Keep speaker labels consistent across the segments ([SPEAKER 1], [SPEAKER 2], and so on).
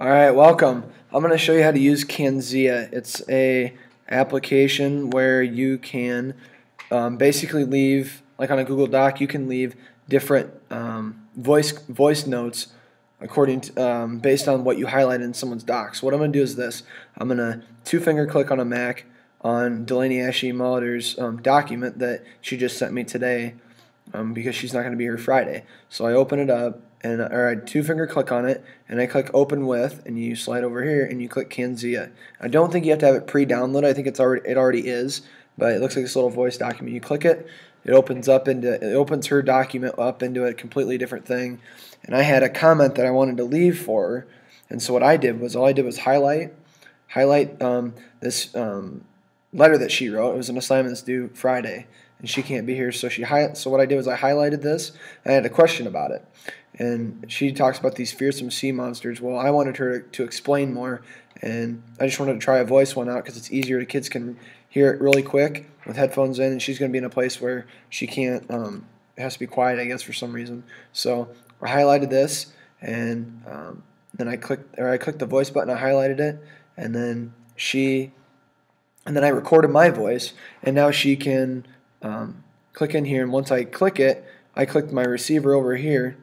[SPEAKER 1] All right, welcome. I'm going to show you how to use Canzia. It's a application where you can um, basically leave, like on a Google Doc, you can leave different um, voice voice notes according to, um, based on what you highlight in someone's doc. So what I'm going to do is this. I'm going to two finger click on a Mac on Delaney Ashley Molitor's um, document that she just sent me today um, because she's not going to be here Friday. So I open it up and or I two finger click on it and I click open with and you slide over here and you click Canzia. I don't think you have to have it pre-downloaded. I think it's already it already is, but it looks like this little voice document. You click it, it opens up into it opens her document up into a completely different thing. And I had a comment that I wanted to leave for her, and so what I did was all I did was highlight highlight um, this um, letter that she wrote. It was an assignment due Friday, and she can't be here. So she high. so what I did was I highlighted this. And I had a question about it, and she talks about these fearsome sea monsters. Well, I wanted her to, to explain more, and I just wanted to try a voice one out because it's easier. The kids can hear it really quick with headphones in, and she's going to be in a place where she can't. Um, it has to be quiet, I guess, for some reason. So I highlighted this, and um, then I clicked or I clicked the voice button. I highlighted it, and then she and then I recorded my voice, and now she can um, click in here, and once I click it, I click my receiver over here,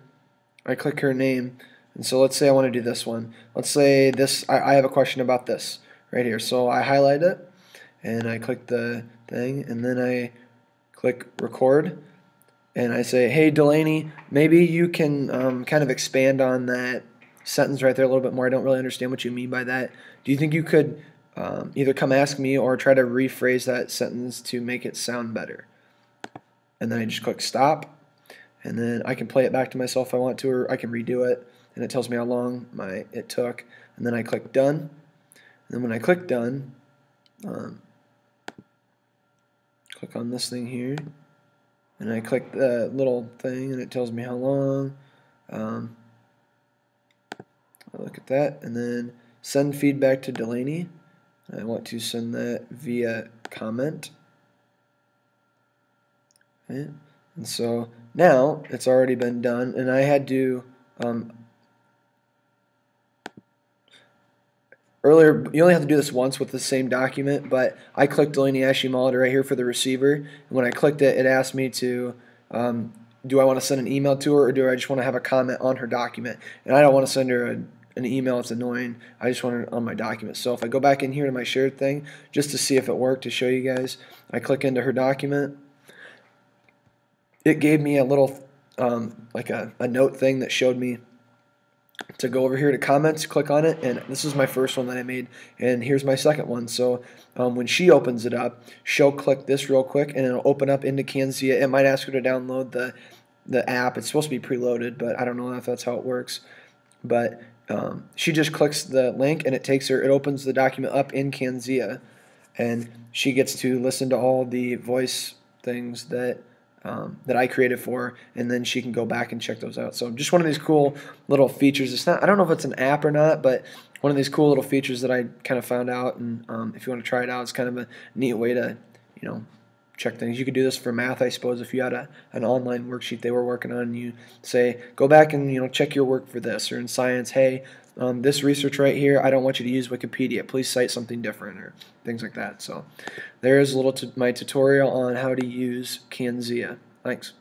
[SPEAKER 1] I click her name, and so let's say I want to do this one. Let's say this, I, I have a question about this right here. So I highlight it, and I click the thing, and then I click record, and I say, hey Delaney, maybe you can um, kind of expand on that sentence right there a little bit more. I don't really understand what you mean by that. Do you think you could um, either come ask me or try to rephrase that sentence to make it sound better. And then I just click stop, and then I can play it back to myself if I want to, or I can redo it, and it tells me how long my it took. And then I click done. And then when I click done, um, click on this thing here, and I click the little thing, and it tells me how long. Um, I look at that, and then send feedback to Delaney. I want to send that via comment. Okay. And so now it's already been done, and I had to um, earlier. You only have to do this once with the same document, but I clicked Delaney Ashley Molitor right here for the receiver, and when I clicked it, it asked me to. Um, do I want to send an email to her, or do I just want to have a comment on her document? And I don't want to send her a an email. It's annoying. I just want it on my document. So if I go back in here to my shared thing, just to see if it worked, to show you guys, I click into her document. It gave me a little, um, like a, a note thing that showed me to go over here to comments, click on it, and this is my first one that I made, and here's my second one. So um, when she opens it up, she'll click this real quick, and it'll open up into Canzia. It might ask her to download the the app. It's supposed to be preloaded, but I don't know if that's how it works. But um, she just clicks the link and it takes her, it opens the document up in Canzia, and she gets to listen to all the voice things that um, that I created for her, and then she can go back and check those out. So just one of these cool little features. It's not, I don't know if it's an app or not, but one of these cool little features that I kind of found out, and um, if you want to try it out, it's kind of a neat way to, you know, check things. You could do this for math, I suppose, if you had a, an online worksheet they were working on, you say, go back and you know check your work for this. Or in science, hey, um, this research right here, I don't want you to use Wikipedia. Please cite something different, or things like that. So there is a little my tutorial on how to use Canzia. Thanks.